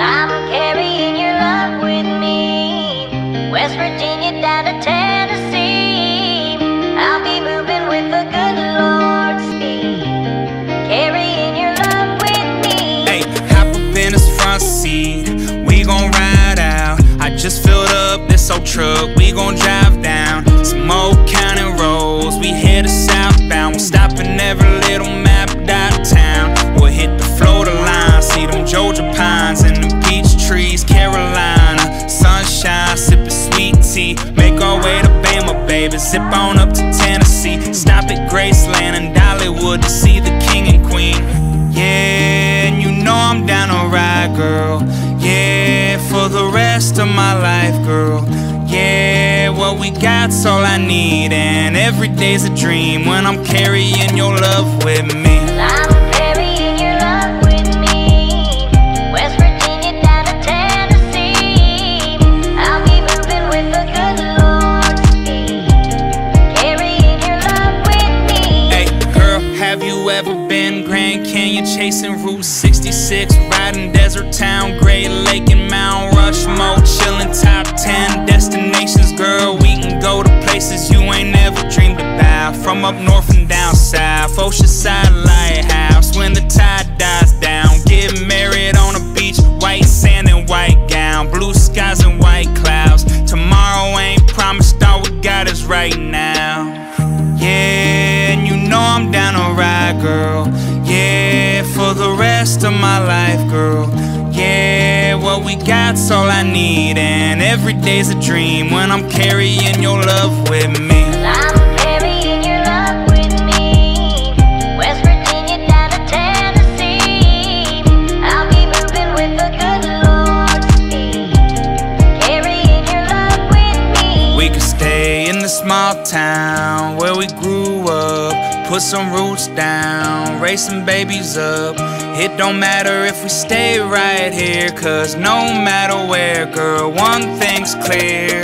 I'm carrying your love with me. West Virginia down to Tennessee. I'll be moving with the good Lord's speed. Carrying your love with me. Hey, hop up in this front seat. We gon' ride out. I just filled up this old truck. We gon' drive down Make our way to Bama, baby. Zip on up to Tennessee. Stop at Graceland and Dollywood to see the king and queen. Yeah, and you know I'm down to ride, girl. Yeah, for the rest of my life, girl. Yeah, what we got's all I need, and every day's a dream when I'm carrying your love with me. Canyon chasing Route 66, riding Desert Town, Great Lake, and Mount Rushmore, chilling top 10 destinations, girl? We can go to places you ain't never dreamed about. From up north and down south, Oceanside Lighthouse, when the tide dies down, get married on a beach, white sand and white gown, blue skies and white clouds. Tomorrow ain't promised, all we got is right now. Yeah, and you know I'm down to ride, girl. The rest of my life, girl. Yeah, what we got's all I need, and every day's a dream when I'm carrying your love with me. I'm carrying your love with me. West Virginia down to Tennessee. I'll be moving with the good Lord's. Carrying your love with me. We could stay in the small town where we grew up, put some roots down, raise some babies up. It don't matter if we stay right here, cause no matter where, girl, one thing's clear.